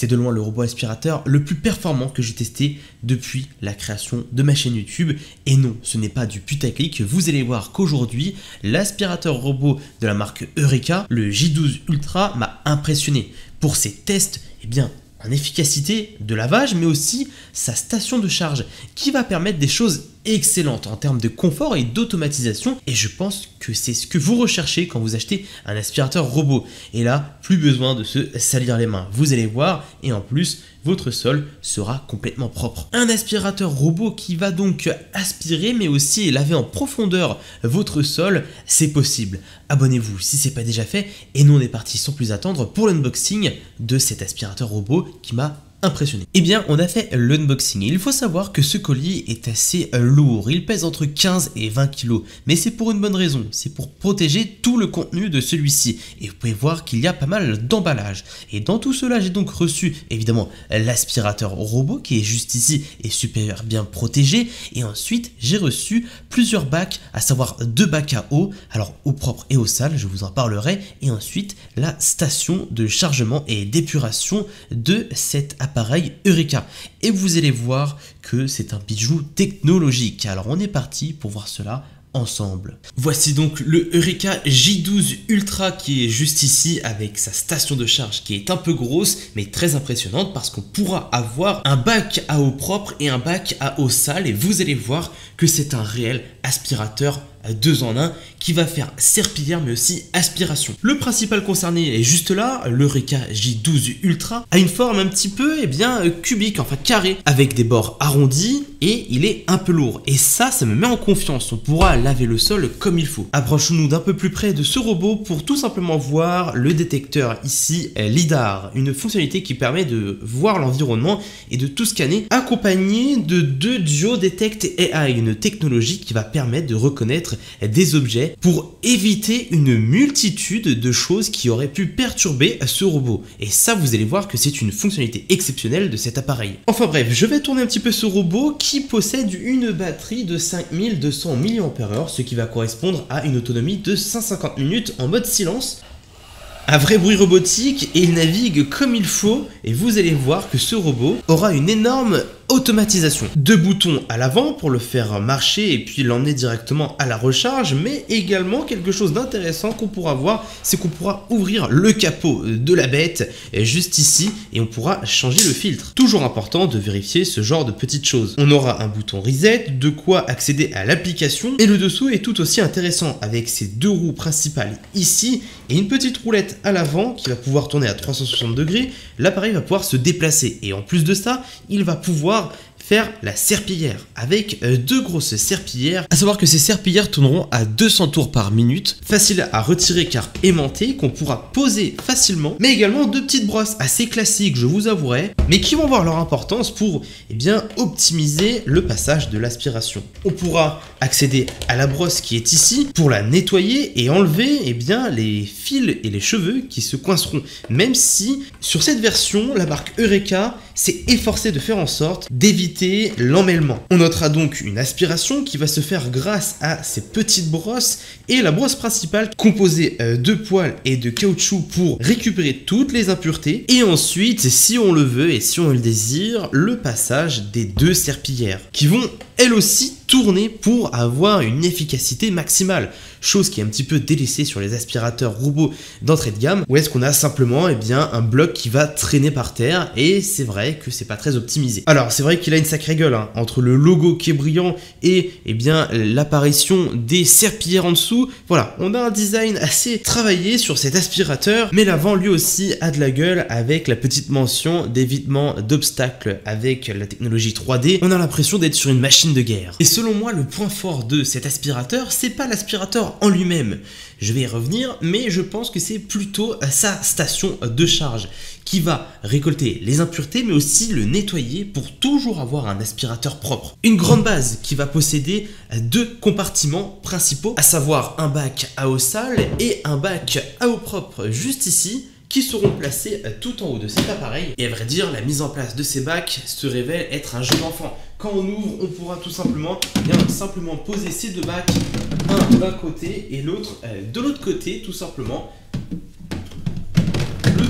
C'est de loin le robot aspirateur le plus performant que j'ai testé depuis la création de ma chaîne YouTube. Et non, ce n'est pas du putaclic, vous allez voir qu'aujourd'hui, l'aspirateur robot de la marque Eureka, le J12 Ultra, m'a impressionné. Pour ses tests, eh bien, en efficacité de lavage, mais aussi sa station de charge, qui va permettre des choses excellentes en termes de confort et d'automatisation. Et je pense que c'est ce que vous recherchez quand vous achetez un aspirateur robot. Et là, plus besoin de se salir les mains. Vous allez voir, et en plus, votre sol sera complètement propre. Un aspirateur robot qui va donc aspirer, mais aussi laver en profondeur votre sol, c'est possible. Abonnez-vous si ce n'est pas déjà fait, et nous on est parti sans plus attendre pour l'unboxing de cet aspirateur robot qui m'a impressionné. Eh bien, on a fait l'unboxing. Il faut savoir que ce colis est assez euh, lourd. Il pèse entre 15 et 20 kg. Mais c'est pour une bonne raison. C'est pour protéger tout le contenu de celui-ci. Et vous pouvez voir qu'il y a pas mal d'emballage. Et dans tout cela, j'ai donc reçu évidemment l'aspirateur robot qui est juste ici et super bien protégé. Et ensuite, j'ai reçu plusieurs bacs, à savoir deux bacs à eau. Alors, eau propre et eau sale, je vous en parlerai. Et ensuite, la station de chargement et d'épuration de cet appareil appareil Eureka. Et vous allez voir que c'est un bijou technologique. Alors on est parti pour voir cela ensemble. Voici donc le Eureka J12 Ultra qui est juste ici avec sa station de charge qui est un peu grosse mais très impressionnante parce qu'on pourra avoir un bac à eau propre et un bac à eau sale et vous allez voir que c'est un réel aspirateur deux en un qui va faire serpillière mais aussi aspiration. Le principal concerné est juste là, le Reka J12 Ultra a une forme un petit peu eh bien cubique, enfin carré, avec des bords arrondis et il est un peu lourd. Et ça, ça me met en confiance, on pourra laver le sol comme il faut. Approchons-nous d'un peu plus près de ce robot pour tout simplement voir le détecteur ici, LIDAR, une fonctionnalité qui permet de voir l'environnement et de tout scanner, accompagné de deux Duo Detect AI, une technologie qui va permettre de reconnaître des objets pour éviter une multitude de choses qui auraient pu perturber ce robot. Et ça, vous allez voir que c'est une fonctionnalité exceptionnelle de cet appareil. Enfin bref, je vais tourner un petit peu ce robot qui possède une batterie de 5200 mAh, ce qui va correspondre à une autonomie de 150 minutes en mode silence un vrai bruit robotique et il navigue comme il faut et vous allez voir que ce robot aura une énorme automatisation. Deux boutons à l'avant pour le faire marcher et puis l'emmener directement à la recharge, mais également quelque chose d'intéressant qu'on pourra voir, c'est qu'on pourra ouvrir le capot de la bête juste ici et on pourra changer le filtre. Toujours important de vérifier ce genre de petites choses. On aura un bouton reset, de quoi accéder à l'application et le dessous est tout aussi intéressant avec ses deux roues principales ici et une petite roulette à l'avant qui va pouvoir tourner à 360 degrés. L'appareil va pouvoir se déplacer et en plus de ça, il va pouvoir faire la serpillière avec euh, deux grosses serpillières. À savoir que ces serpillières tourneront à 200 tours par minute, facile à retirer car aimantées, qu'on pourra poser facilement, mais également deux petites brosses assez classiques, je vous avouerai, mais qui vont avoir leur importance pour eh bien, optimiser le passage de l'aspiration. On pourra accéder à la brosse qui est ici pour la nettoyer et enlever eh bien, les fils et les cheveux qui se coinceront, même si sur cette version, la marque Eureka s'est efforcée de faire en sorte d'éviter l'emmêlement. On notera donc une aspiration qui va se faire grâce à ces petites brosses et la brosse principale composée euh, de poils et de caoutchouc pour récupérer toutes les impuretés et ensuite si on le veut et si on le désire le passage des deux serpillères qui vont elles aussi tourner pour avoir une efficacité maximale chose qui est un petit peu délaissée sur les aspirateurs robots d'entrée de gamme, ou est-ce qu'on a simplement eh bien, un bloc qui va traîner par terre, et c'est vrai que c'est pas très optimisé. Alors c'est vrai qu'il a une sacrée gueule, hein, entre le logo qui est brillant et eh bien l'apparition des serpillères en dessous, voilà, on a un design assez travaillé sur cet aspirateur, mais l'avant lui aussi a de la gueule avec la petite mention d'évitement d'obstacles avec la technologie 3D, on a l'impression d'être sur une machine de guerre. Et selon moi, le point fort de cet aspirateur, c'est pas l'aspirateur en lui-même. Je vais y revenir, mais je pense que c'est plutôt sa station de charge qui va récolter les impuretés mais aussi le nettoyer pour toujours avoir un aspirateur propre. Une grande base qui va posséder deux compartiments principaux, à savoir un bac à eau sale et un bac à eau propre juste ici qui seront placés tout en haut de cet appareil. Et à vrai dire, la mise en place de ces bacs se révèle être un jeu d'enfant. Quand on ouvre, on pourra tout simplement, bien, simplement poser ces deux bacs, un d'un côté et l'autre euh, de l'autre côté, tout simplement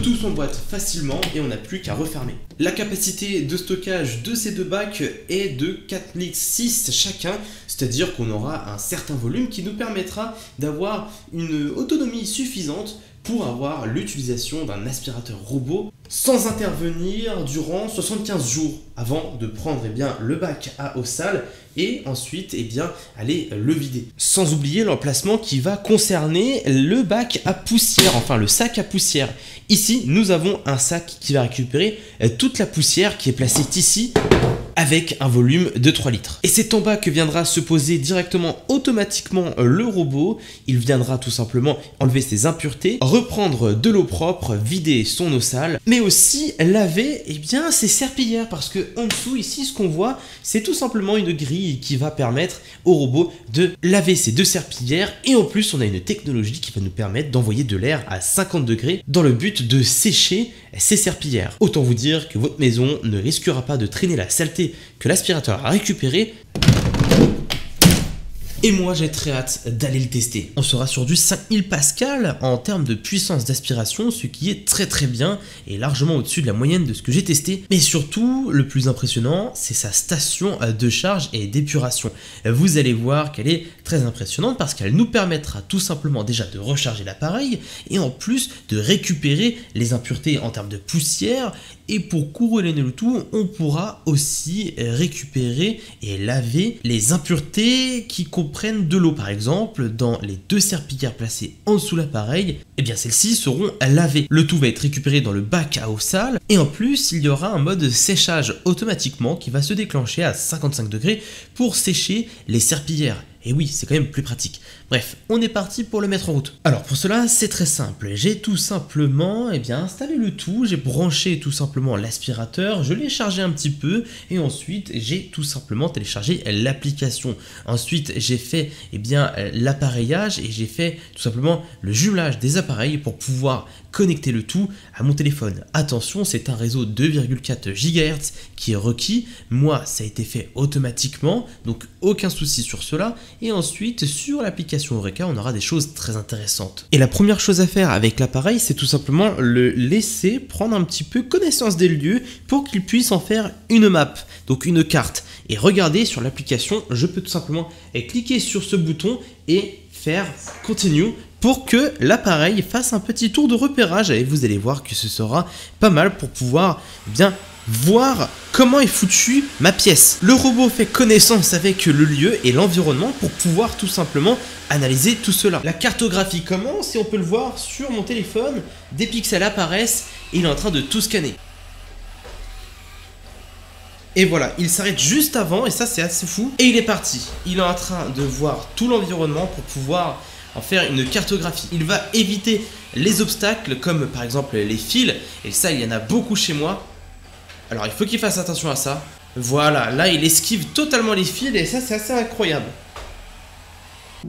tout s'emboîte facilement et on n'a plus qu'à refermer. La capacité de stockage de ces deux bacs est de 4 litres 6 chacun, c'est-à-dire qu'on aura un certain volume qui nous permettra d'avoir une autonomie suffisante pour avoir l'utilisation d'un aspirateur robot sans intervenir durant 75 jours avant de prendre eh le bac à sale et ensuite eh bien, aller le vider. Sans oublier l'emplacement qui va concerner le bac à poussière, enfin le sac à poussière. Ici, nous avons un sac qui va récupérer euh, toute la poussière qui est placée ici avec un volume de 3 litres. Et c'est en bas que viendra se poser directement automatiquement le robot. Il viendra tout simplement enlever ses impuretés, reprendre de l'eau propre, vider son eau sale, mais aussi laver eh bien, ses serpillères parce que en dessous ici ce qu'on voit c'est tout simplement une grille qui va permettre au robot de laver ses deux serpillères et en plus on a une technologie qui va nous permettre d'envoyer de l'air à 50 degrés dans le but de sécher ces serpillères. Autant vous dire que votre maison ne risquera pas de traîner la saleté que l'aspirateur a récupéré et moi j'ai très hâte d'aller le tester. On sera sur du 5000 pascal en termes de puissance d'aspiration, ce qui est très très bien et largement au-dessus de la moyenne de ce que j'ai testé. Mais surtout, le plus impressionnant, c'est sa station de charge et d'épuration. Vous allez voir qu'elle est très impressionnante parce qu'elle nous permettra tout simplement déjà de recharger l'appareil et en plus de récupérer les impuretés en termes de poussière et pour couronner le tout, on pourra aussi récupérer et laver les impuretés qui comprennent de l'eau. Par exemple, dans les deux serpillères placées en dessous l'appareil, et eh bien celles-ci seront lavées. Le tout va être récupéré dans le bac à eau sale et en plus, il y aura un mode séchage automatiquement qui va se déclencher à 55 degrés pour sécher les serpillères. Et oui, c'est quand même plus pratique. Bref, on est parti pour le mettre en route. Alors pour cela, c'est très simple. J'ai tout simplement eh bien, installé le tout, j'ai branché tout simplement l'aspirateur, je l'ai chargé un petit peu et ensuite j'ai tout simplement téléchargé l'application. Ensuite, j'ai fait eh bien l'appareillage et j'ai fait tout simplement le jumelage des appareils pour pouvoir connecter le tout à mon téléphone. Attention, c'est un réseau 2,4 GHz qui est requis. Moi, ça a été fait automatiquement, donc aucun souci sur cela. Et ensuite, sur l'application Eureka, on aura des choses très intéressantes. Et la première chose à faire avec l'appareil, c'est tout simplement le laisser prendre un petit peu connaissance des lieux pour qu'il puisse en faire une map, donc une carte. Et regardez sur l'application, je peux tout simplement cliquer sur ce bouton et faire continue pour que l'appareil fasse un petit tour de repérage et vous allez voir que ce sera pas mal pour pouvoir bien voir comment est foutu ma pièce. Le robot fait connaissance avec le lieu et l'environnement pour pouvoir tout simplement analyser tout cela. La cartographie commence et on peut le voir sur mon téléphone, des pixels apparaissent et il est en train de tout scanner. Et voilà, il s'arrête juste avant et ça c'est assez fou. Et il est parti. Il est en train de voir tout l'environnement pour pouvoir en faire une cartographie. Il va éviter les obstacles comme par exemple les fils. Et ça, il y en a beaucoup chez moi. Alors il faut qu'il fasse attention à ça. Voilà, là il esquive totalement les fils et ça c'est assez incroyable.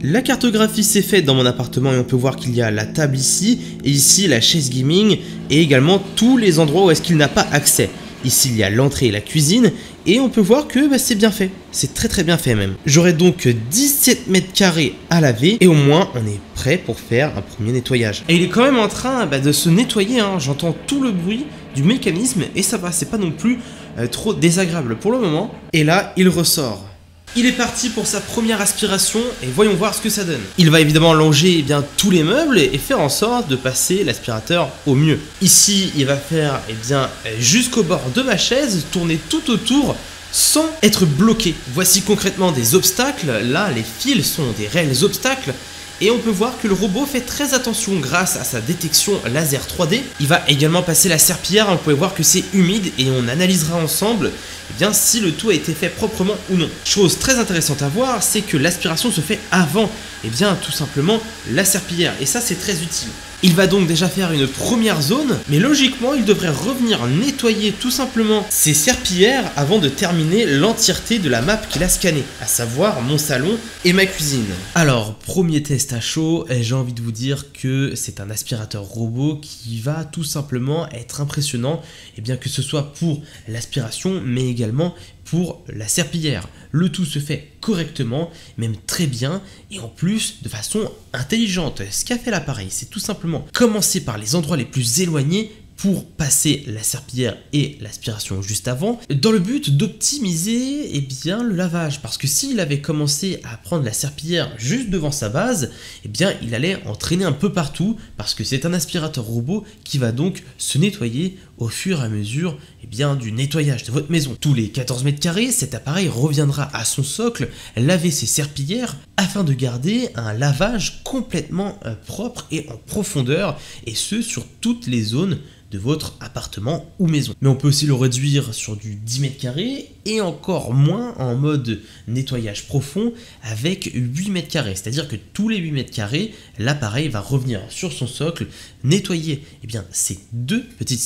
La cartographie s'est faite dans mon appartement et on peut voir qu'il y a la table ici, et ici la chaise gaming, et également tous les endroits où est-ce qu'il n'a pas accès. Ici il y a l'entrée et la cuisine, et on peut voir que bah, c'est bien fait. C'est très très bien fait même. J'aurai donc 17 mètres carrés à laver et au moins on est prêt pour faire un premier nettoyage. Et il est quand même en train bah, de se nettoyer, hein. j'entends tout le bruit du mécanisme et ça va, c'est pas non plus euh, trop désagréable pour le moment. Et là, il ressort. Il est parti pour sa première aspiration et voyons voir ce que ça donne. Il va évidemment longer eh bien, tous les meubles et faire en sorte de passer l'aspirateur au mieux. Ici, il va faire eh bien, jusqu'au bord de ma chaise, tourner tout autour sans être bloqué. Voici concrètement des obstacles. Là, les fils sont des réels obstacles et on peut voir que le robot fait très attention grâce à sa détection laser 3D. Il va également passer la serpillière, on peut voir que c'est humide et on analysera ensemble eh bien, si le tout a été fait proprement ou non. Chose très intéressante à voir, c'est que l'aspiration se fait avant et eh bien, tout simplement la serpillière et ça c'est très utile. Il va donc déjà faire une première zone, mais logiquement il devrait revenir nettoyer tout simplement ses serpillères avant de terminer l'entièreté de la map qu'il a scannée, à savoir mon salon et ma cuisine. Alors, premier test à chaud, j'ai envie de vous dire que c'est un aspirateur robot qui va tout simplement être impressionnant, et bien que ce soit pour l'aspiration, mais également pour la serpillière. Le tout se fait correctement, même très bien, et en plus de façon intelligente. Ce qu'a fait l'appareil, c'est tout simplement commencer par les endroits les plus éloignés pour passer la serpillière et l'aspiration juste avant, dans le but d'optimiser eh bien le lavage. Parce que s'il avait commencé à prendre la serpillière juste devant sa base, eh bien il allait entraîner un peu partout parce que c'est un aspirateur robot qui va donc se nettoyer au fur et à mesure eh bien, du nettoyage de votre maison. Tous les 14 mètres carrés, cet appareil reviendra à son socle, laver ses serpillières afin de garder un lavage complètement euh, propre et en profondeur, et ce sur toutes les zones de votre appartement ou maison. Mais on peut aussi le réduire sur du 10 mètres carrés et encore moins en mode nettoyage profond avec 8 mètres carrés. C'est-à-dire que tous les 8 mètres carrés, l'appareil va revenir sur son socle, nettoyer eh bien, ces deux petites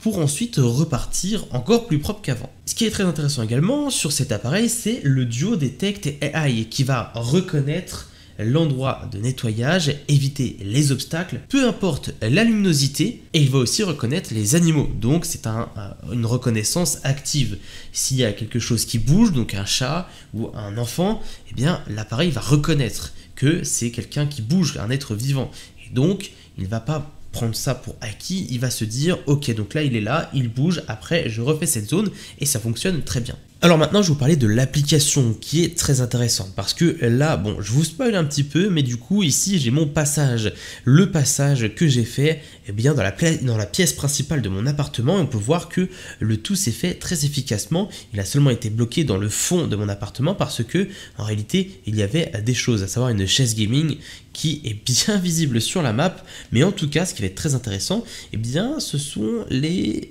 pour ensuite repartir encore plus propre qu'avant. Ce qui est très intéressant également sur cet appareil, c'est le duo Detect AI qui va reconnaître l'endroit de nettoyage, éviter les obstacles, peu importe la luminosité, et il va aussi reconnaître les animaux. Donc c'est un, une reconnaissance active. S'il y a quelque chose qui bouge, donc un chat ou un enfant, eh bien l'appareil va reconnaître que c'est quelqu'un qui bouge, un être vivant. Et donc il ne va pas prendre ça pour acquis, il va se dire ok donc là il est là, il bouge, après je refais cette zone et ça fonctionne très bien. Alors maintenant, je vais vous parler de l'application qui est très intéressante parce que là, bon, je vous spoil un petit peu, mais du coup, ici, j'ai mon passage. Le passage que j'ai fait eh bien, dans, la dans la pièce principale de mon appartement. Et on peut voir que le tout s'est fait très efficacement. Il a seulement été bloqué dans le fond de mon appartement parce que, en réalité, il y avait des choses, à savoir une chaise gaming qui est bien visible sur la map, mais en tout cas, ce qui va être très intéressant, eh bien, ce sont les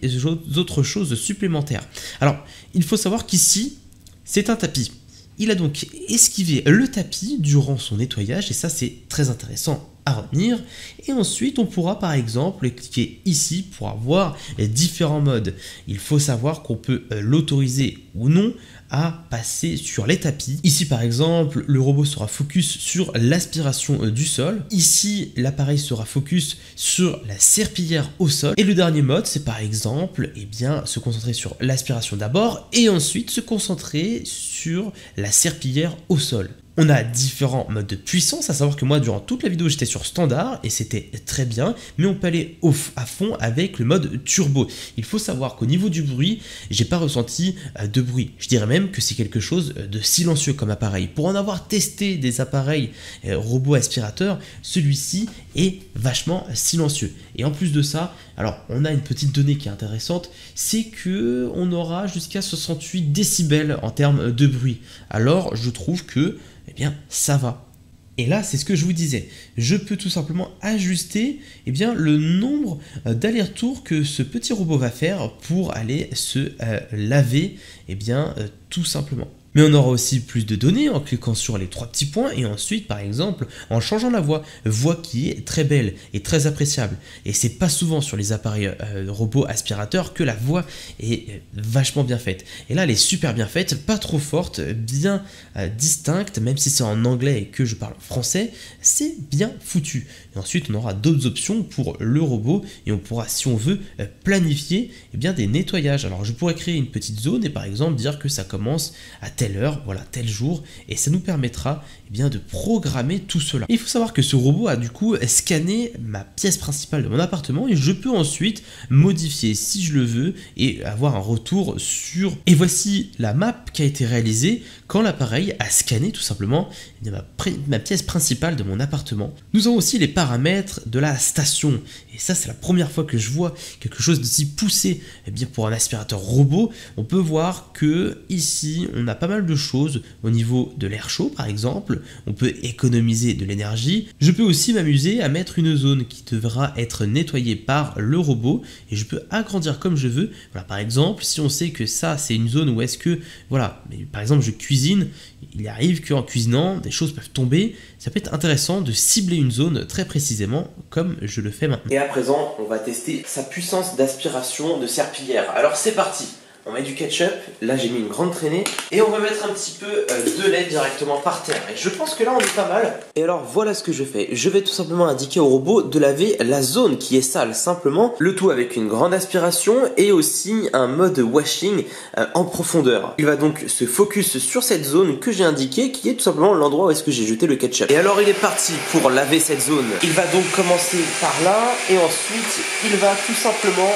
autres choses supplémentaires. Alors, il faut savoir qu'ici, c'est un tapis. Il a donc esquivé le tapis durant son nettoyage, et ça, c'est très intéressant à retenir. Et ensuite, on pourra par exemple cliquer ici pour avoir différents modes. Il faut savoir qu'on peut euh, l'autoriser ou non à passer sur les tapis. Ici par exemple, le robot sera focus sur l'aspiration euh, du sol. Ici, l'appareil sera focus sur la serpillière au sol. Et le dernier mode, c'est par exemple, eh bien, se concentrer sur l'aspiration d'abord et ensuite se concentrer sur la serpillière au sol. On a différents modes de puissance, à savoir que moi durant toute la vidéo j'étais sur standard et c'était très bien, mais on peut aller à fond avec le mode turbo. Il faut savoir qu'au niveau du bruit, j'ai pas ressenti euh, de bruit. Je dirais même que c'est quelque chose de silencieux comme appareil. Pour en avoir testé des appareils euh, robots aspirateurs, celui-ci est vachement silencieux. Et en plus de ça, alors on a une petite donnée qui est intéressante, c'est que on aura jusqu'à 68 décibels en termes de bruit. Alors je trouve que eh bien ça va. Et là, c'est ce que je vous disais. Je peux tout simplement ajuster eh bien, le nombre euh, d'allers-retours que ce petit robot va faire pour aller se euh, laver eh bien, euh, tout simplement. Mais on aura aussi plus de données en cliquant sur les trois petits points et ensuite par exemple en changeant la voix, voix qui est très belle et très appréciable. Et c'est pas souvent sur les appareils euh, robots aspirateurs que la voix est euh, vachement bien faite. Et là elle est super bien faite, pas trop forte, bien euh, distincte, même si c'est en anglais et que je parle français, c'est bien foutu. Et ensuite on aura d'autres options pour le robot et on pourra si on veut planifier eh bien, des nettoyages. Alors je pourrais créer une petite zone et par exemple dire que ça commence à heure, voilà, tel jour, et ça nous permettra de programmer tout cela. il faut savoir que ce robot a du coup scanné ma pièce principale de mon appartement et je peux ensuite modifier si je le veux et avoir un retour sur... Et voici la map qui a été réalisée quand l'appareil a scanné tout simplement eh ma, ma pièce principale de mon appartement. Nous avons aussi les paramètres de la station et ça c'est la première fois que je vois quelque chose de si poussé eh bien, pour un aspirateur robot. On peut voir que ici on a pas mal de choses au niveau de l'air chaud par exemple, on peut économiser de l'énergie. Je peux aussi m'amuser à mettre une zone qui devra être nettoyée par le robot et je peux agrandir comme je veux. Voilà, par exemple, si on sait que ça c'est une zone où est-ce que, voilà, par exemple je cuisine, il arrive qu'en cuisinant des choses peuvent tomber, ça peut être intéressant de cibler une zone très précisément comme je le fais maintenant. Et à présent, on va tester sa puissance d'aspiration de serpillière. Alors c'est parti on met du ketchup, là j'ai mis une grande traînée, et on va mettre un petit peu euh, de lait directement par terre. Et je pense que là on est pas mal. Et alors voilà ce que je fais. Je vais tout simplement indiquer au robot de laver la zone qui est sale, simplement. Le tout avec une grande aspiration et aussi un mode washing euh, en profondeur. Il va donc se focus sur cette zone que j'ai indiquée, qui est tout simplement l'endroit où est-ce que j'ai jeté le ketchup. Et alors il est parti pour laver cette zone. Il va donc commencer par là, et ensuite il va tout simplement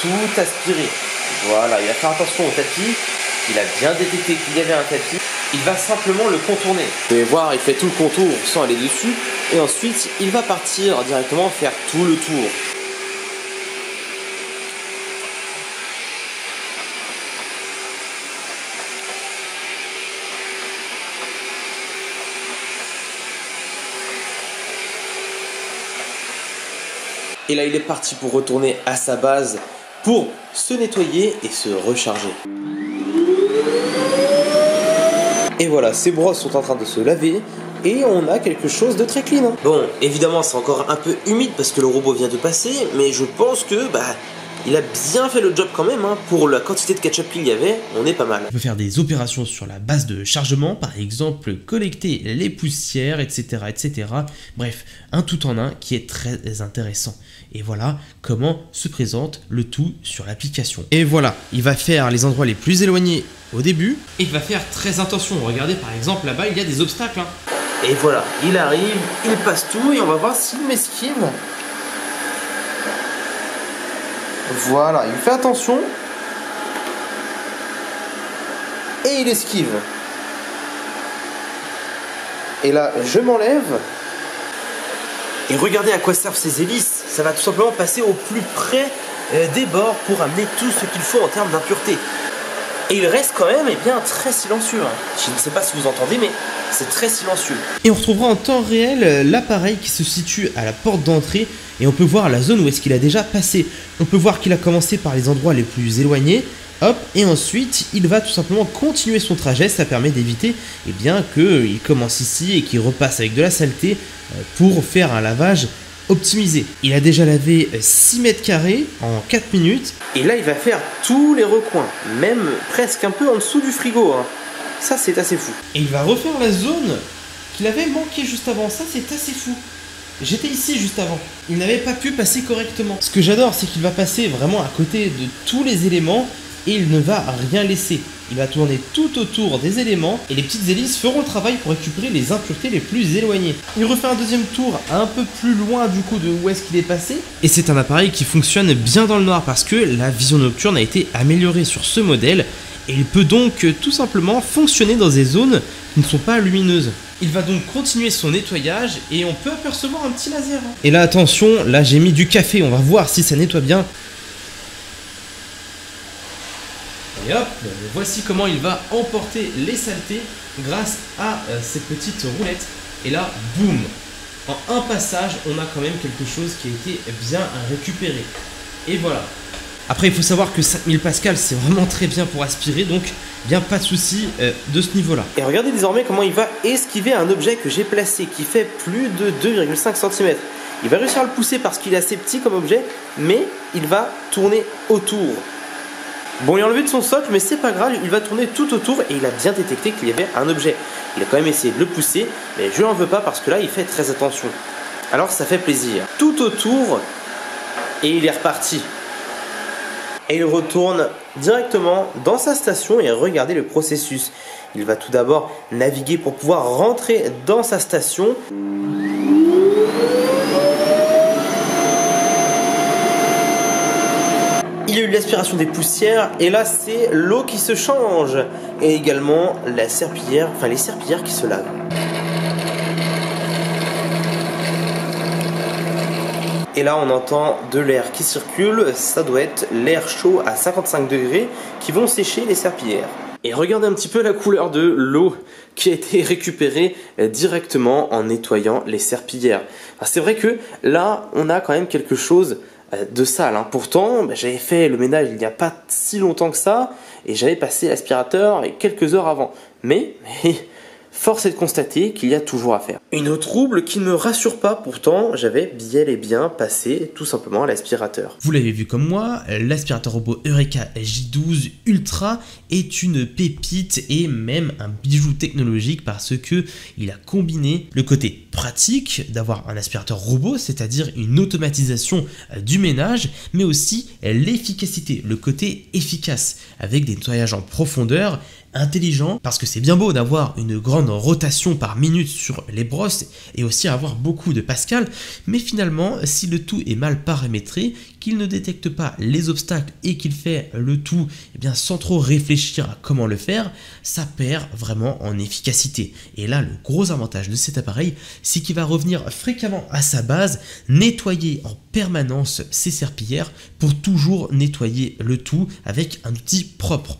tout aspirer. Voilà, il va faire attention au tapis. Il a bien détecté qu'il y avait un tapis. Il va simplement le contourner. Vous pouvez voir, il fait tout le contour sans aller dessus. Et ensuite, il va partir directement faire tout le tour. Et là, il est parti pour retourner à sa base pour se nettoyer et se recharger. Et voilà, ces brosses sont en train de se laver et on a quelque chose de très clean. Hein. Bon, évidemment, c'est encore un peu humide parce que le robot vient de passer, mais je pense que bah il a bien fait le job quand même, hein. pour la quantité de ketchup qu'il y avait, on est pas mal. On peut faire des opérations sur la base de chargement, par exemple collecter les poussières, etc. etc. Bref, un tout en un qui est très intéressant. Et voilà comment se présente le tout sur l'application. Et voilà, il va faire les endroits les plus éloignés au début. Et il va faire très attention. Regardez par exemple là-bas, il y a des obstacles. Hein. Et voilà, il arrive, il passe tout et on va voir s'il m'esquive. Voilà, il fait attention. Et il esquive. Et là, je m'enlève. Et regardez à quoi servent ces hélices. Ça va tout simplement passer au plus près euh, des bords pour amener tout ce qu'il faut en termes d'impureté. Et il reste quand même eh bien, très silencieux. Hein. Je ne sais pas si vous entendez, mais c'est très silencieux. Et on retrouvera en temps réel euh, l'appareil qui se situe à la porte d'entrée et on peut voir la zone où est-ce qu'il a déjà passé. On peut voir qu'il a commencé par les endroits les plus éloignés, hop, et ensuite il va tout simplement continuer son trajet, ça permet d'éviter eh qu'il commence ici et qu'il repasse avec de la saleté euh, pour faire un lavage optimisé. Il a déjà lavé 6 mètres carrés en 4 minutes. Et là, il va faire tous les recoins, même presque un peu en dessous du frigo. Hein. Ça, c'est assez fou. Et il va refaire la zone qu'il avait manqué juste avant. Ça, c'est assez fou. J'étais ici juste avant. Il n'avait pas pu passer correctement. Ce que j'adore, c'est qu'il va passer vraiment à côté de tous les éléments et il ne va rien laisser. Il va tourner tout autour des éléments et les petites hélices feront le travail pour récupérer les impuretés les plus éloignées. Il refait un deuxième tour un peu plus loin du coup de où est-ce qu'il est passé. Et c'est un appareil qui fonctionne bien dans le noir parce que la vision nocturne a été améliorée sur ce modèle et il peut donc tout simplement fonctionner dans des zones qui ne sont pas lumineuses. Il va donc continuer son nettoyage et on peut apercevoir un petit laser. Et là attention, là j'ai mis du café, on va voir si ça nettoie bien. Et hop, voici comment il va emporter les saletés grâce à euh, ces petites roulettes. Et là, boum En un passage, on a quand même quelque chose qui a été bien récupéré. Et voilà. Après, il faut savoir que 5000 pascal, c'est vraiment très bien pour aspirer, donc bien pas de souci euh, de ce niveau-là. Et regardez désormais comment il va esquiver un objet que j'ai placé qui fait plus de 2,5 cm. Il va réussir à le pousser parce qu'il est assez petit comme objet, mais il va tourner autour. Bon, il a enlevé de son socle, mais c'est pas grave, il va tourner tout autour et il a bien détecté qu'il y avait un objet. Il a quand même essayé de le pousser, mais je n'en veux pas parce que là, il fait très attention. Alors ça fait plaisir. Tout autour, et il est reparti et il retourne directement dans sa station et regarder le processus. Il va tout d'abord naviguer pour pouvoir rentrer dans sa station. Il y a eu l'aspiration des poussières et là c'est l'eau qui se change et également la serpillière, enfin les serpillères qui se lavent. Et là, on entend de l'air qui circule. Ça doit être l'air chaud à 55 degrés qui vont sécher les serpillères. Et regardez un petit peu la couleur de l'eau qui a été récupérée euh, directement en nettoyant les serpillères. C'est vrai que là, on a quand même quelque chose de sale. Hein. Pourtant, bah, j'avais fait le ménage il n'y a pas si longtemps que ça et j'avais passé l'aspirateur quelques heures avant. Mais, mais force est de constater qu'il y a toujours à faire. Une autre trouble qui ne me rassure pas, pourtant j'avais bien et bien passé tout simplement à l'aspirateur. Vous l'avez vu comme moi, l'aspirateur robot Eureka J12 Ultra est une pépite et même un bijou technologique parce que il a combiné le côté pratique d'avoir un aspirateur robot, c'est-à-dire une automatisation du ménage, mais aussi l'efficacité, le côté efficace avec des nettoyages en profondeur intelligent parce que c'est bien beau d'avoir une grande rotation par minute sur les brosses et aussi avoir beaucoup de Pascal, mais finalement, si le tout est mal paramétré, qu'il ne détecte pas les obstacles et qu'il fait le tout eh bien, sans trop réfléchir à comment le faire, ça perd vraiment en efficacité. Et là, le gros avantage de cet appareil, c'est qu'il va revenir fréquemment à sa base, nettoyer en permanence ses serpillères pour toujours nettoyer le tout avec un outil propre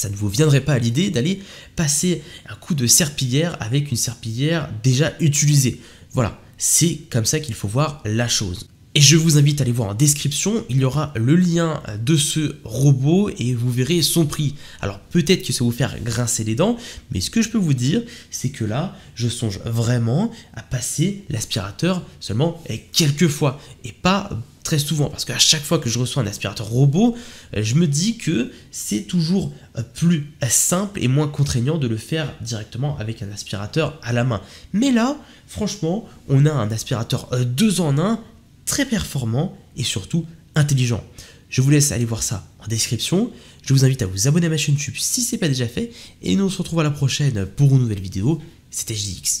ça ne vous viendrait pas à l'idée d'aller passer un coup de serpillière avec une serpillière déjà utilisée. Voilà, c'est comme ça qu'il faut voir la chose. Et je vous invite à aller voir en description, il y aura le lien de ce robot et vous verrez son prix. Alors peut-être que ça va vous faire grincer les dents, mais ce que je peux vous dire, c'est que là, je songe vraiment à passer l'aspirateur seulement quelques fois et pas très souvent parce qu'à chaque fois que je reçois un aspirateur robot, euh, je me dis que c'est toujours euh, plus simple et moins contraignant de le faire directement avec un aspirateur à la main. Mais là, franchement, on a un aspirateur 2 euh, en 1 très performant et surtout intelligent. Je vous laisse aller voir ça en description. Je vous invite à vous abonner à ma chaîne YouTube si ce n'est pas déjà fait. Et nous on se retrouve à la prochaine pour une nouvelle vidéo. C'était JX.